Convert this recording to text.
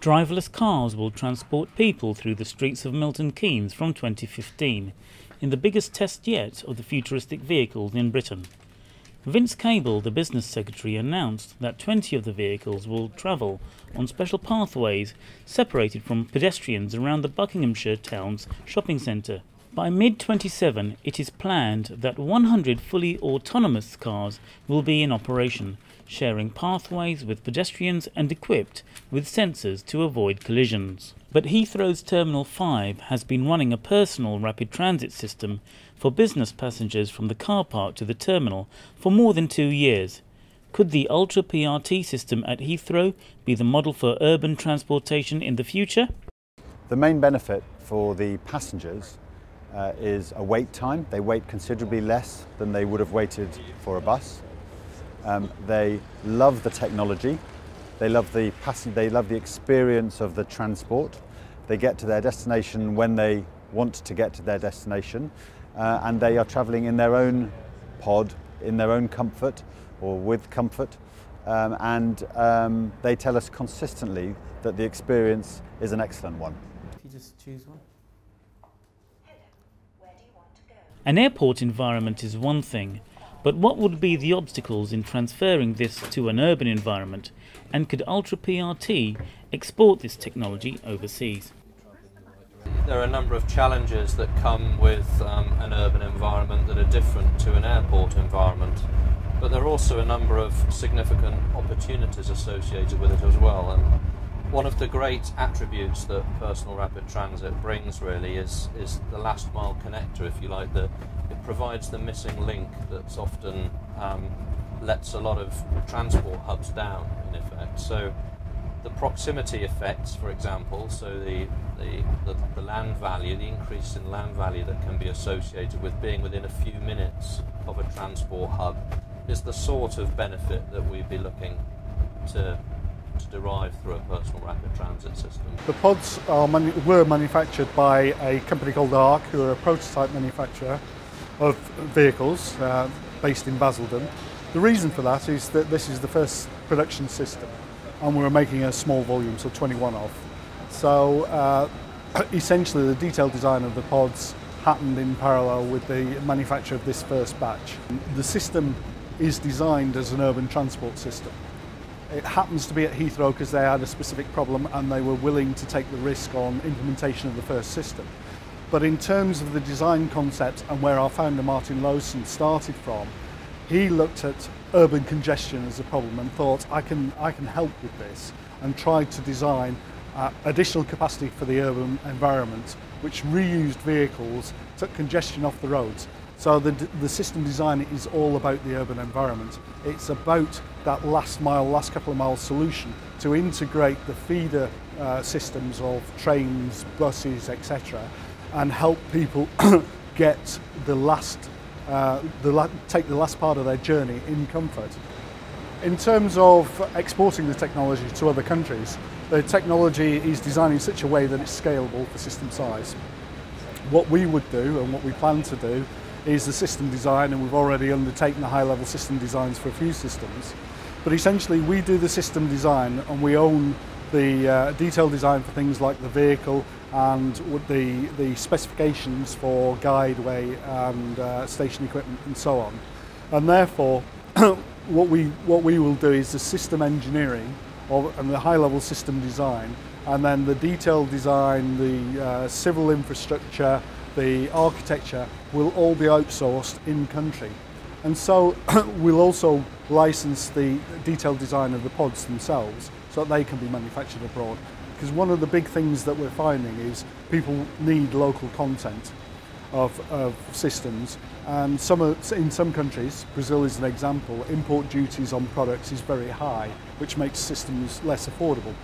Driverless cars will transport people through the streets of Milton Keynes from 2015, in the biggest test yet of the futuristic vehicles in Britain. Vince Cable, the business secretary, announced that 20 of the vehicles will travel on special pathways separated from pedestrians around the Buckinghamshire town's shopping centre. By mid 27, it is planned that 100 fully autonomous cars will be in operation, sharing pathways with pedestrians and equipped with sensors to avoid collisions. But Heathrow's Terminal 5 has been running a personal rapid transit system for business passengers from the car park to the terminal for more than two years. Could the Ultra PRT system at Heathrow be the model for urban transportation in the future? The main benefit for the passengers uh, is a wait time. They wait considerably less than they would have waited for a bus. Um, they love the technology. They love the passen- They love the experience of the transport. They get to their destination when they want to get to their destination, uh, and they are travelling in their own pod, in their own comfort, or with comfort. Um, and um, they tell us consistently that the experience is an excellent one. If you just choose one. Hello. Where do you want to go? An airport environment is one thing, but what would be the obstacles in transferring this to an urban environment? And could Ultra PRT export this technology overseas? There are a number of challenges that come with um, an urban environment that are different to an airport environment, but there are also a number of significant opportunities associated with it as well. And one of the great attributes that personal rapid transit brings really is is the last mile connector, if you like. The it provides the missing link that's often um, lets a lot of transport hubs down in effect. So the proximity effects, for example, so the, the, the, the land value, the increase in land value that can be associated with being within a few minutes of a transport hub, is the sort of benefit that we'd be looking to to derive through a personal rapid transit system. The pods manu- were manufactured by a company called ARC, who are a prototype manufacturer of vehicles uh, based in Basildon. The reason for that is that this is the first production system, and we were making a small volume, so 21 of. So uh, essentially, the detailed design of the pods happened in parallel with the manufacture of this first batch. The system is designed as an urban transport system. It happens to be at Heathrow because they had a specific problem and they were willing to take the risk on implementation of the first system. But in terms of the design concept and where our founder Martin Lowson started from, he looked at urban congestion as a problem and thought, I can, I can help with this, and tried to design uh, additional capacity for the urban environment, which reused vehicles, took congestion off the roads. So the, the system design is all about the urban environment. It's about that last mile, last couple of miles solution to integrate the feeder uh, systems of trains, buses, etc., and help people get the last, uh, the la- take the last part of their journey in comfort. In terms of exporting the technology to other countries, the technology is designed in such a way that it's scalable for system size. What we would do and what we plan to do is the system design, and we've already undertaken the high level system designs for a few systems. But essentially, we do the system design and we own the uh, detailed design for things like the vehicle and the, the specifications for guideway and uh, station equipment and so on. And therefore, what, we, what we will do is the system engineering of, and the high level system design, and then the detailed design, the uh, civil infrastructure, the architecture will all be outsourced in country. And so we'll also license the detailed design of the pods themselves so that they can be manufactured abroad. Because one of the big things that we're finding is people need local content of, of systems. And some are, in some countries, Brazil is an example, import duties on products is very high, which makes systems less affordable.